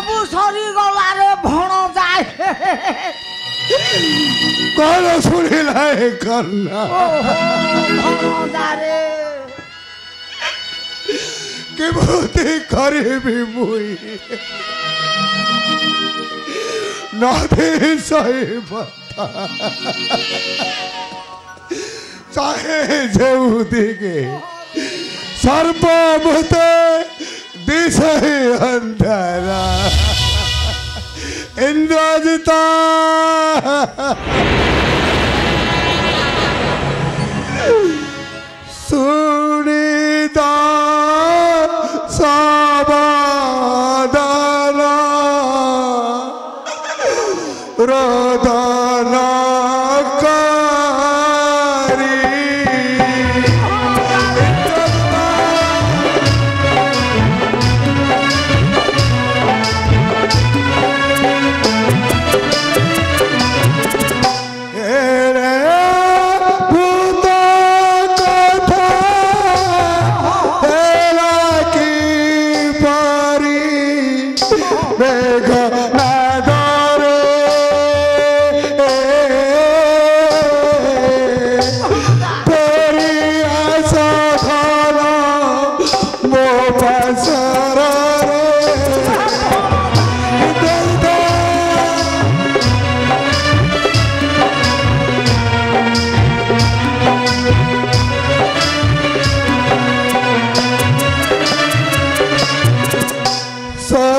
ସବୁ ସରିଗଲାରେ ଭଣ ଯାଏ କଣ ଶୁଣିଲା ଏ କନ୍ୟା ଭଣଜାରେ କେମିତି କରିବି ମୁଇଁ ନଦୀ ସହିବ ଚାହେ ଯେଉଁ ଦିଗେ ସର୍ବଭୂତ दिशे अंधेरा इंद्रजिता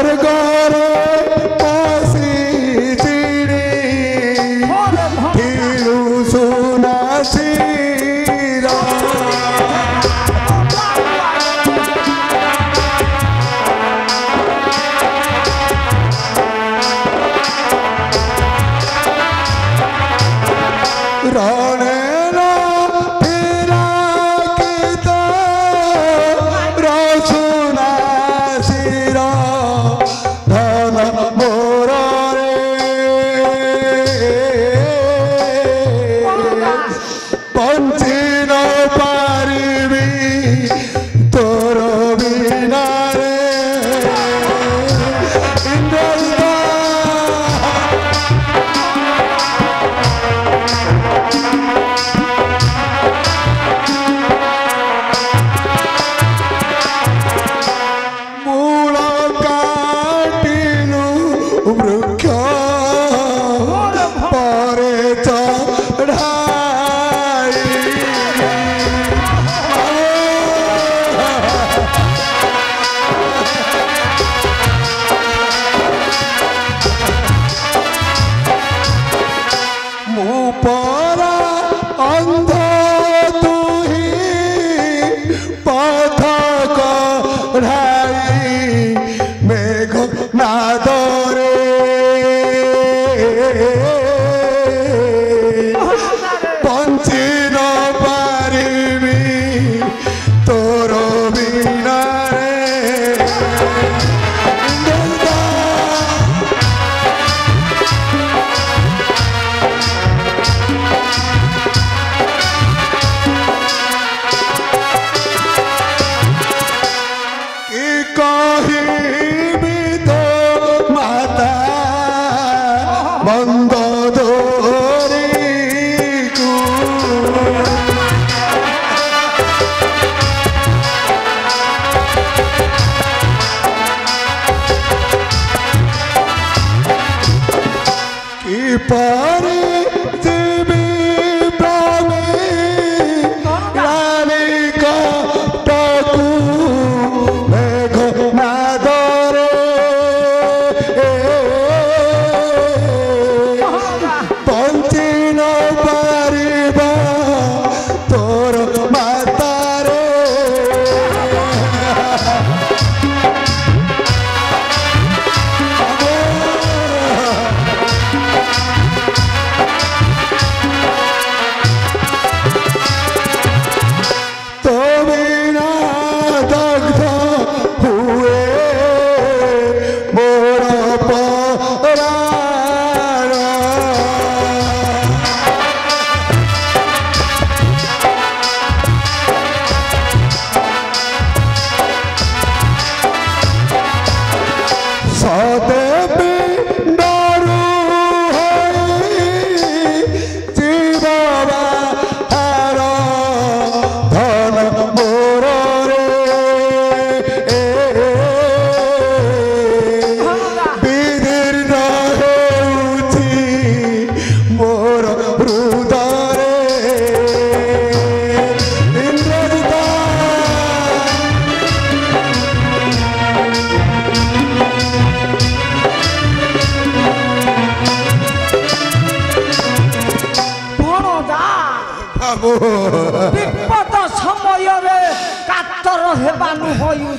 Oregon.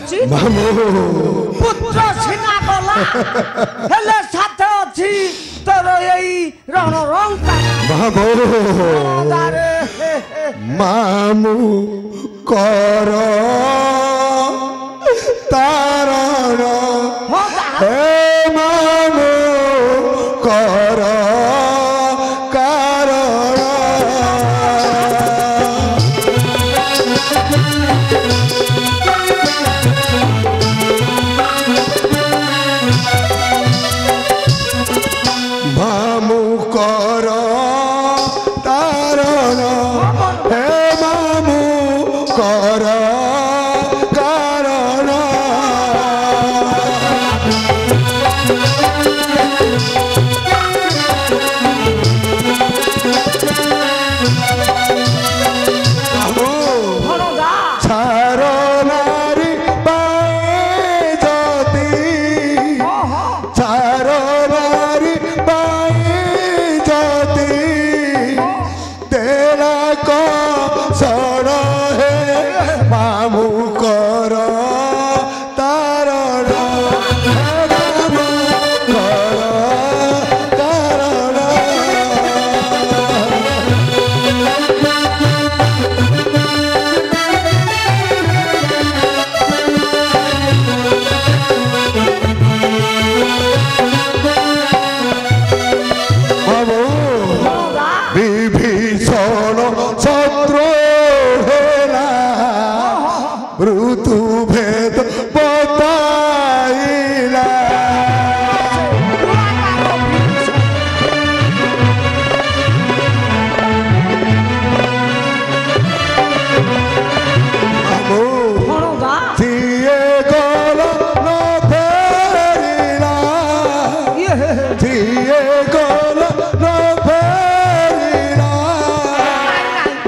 ଅଛି ପୁତ୍ର ସିନା ଗଲା ହେଲେ ସାଥେ ଅଛି ତୋର ଏଇ ରଣ ରଙ୍କା ମାମୁ କର Te la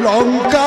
লঙ্কা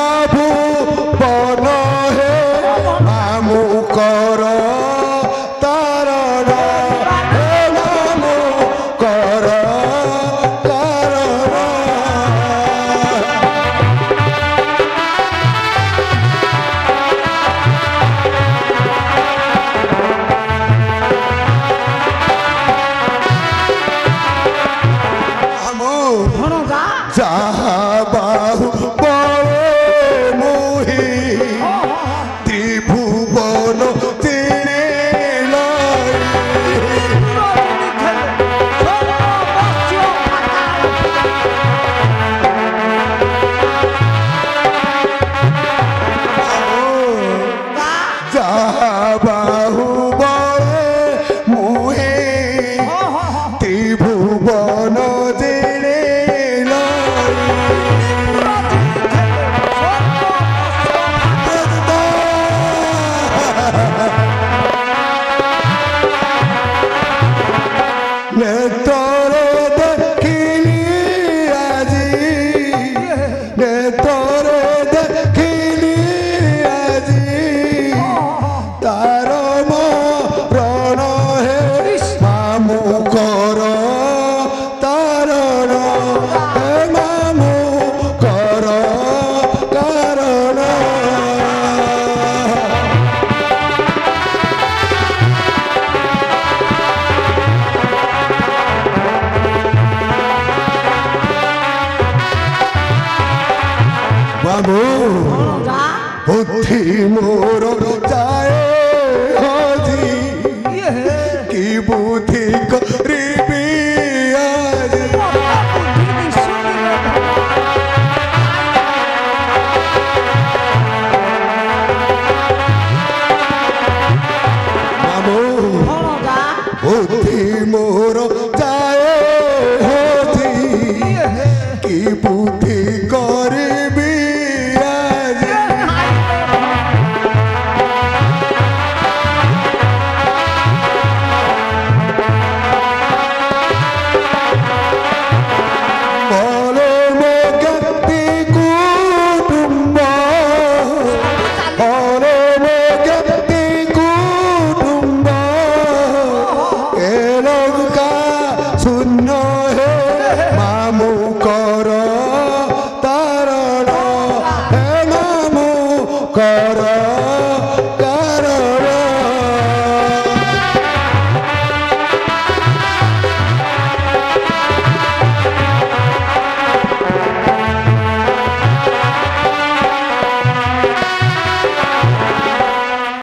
বাবু বুদ্ধি মোর চায় কি বুদ্ধি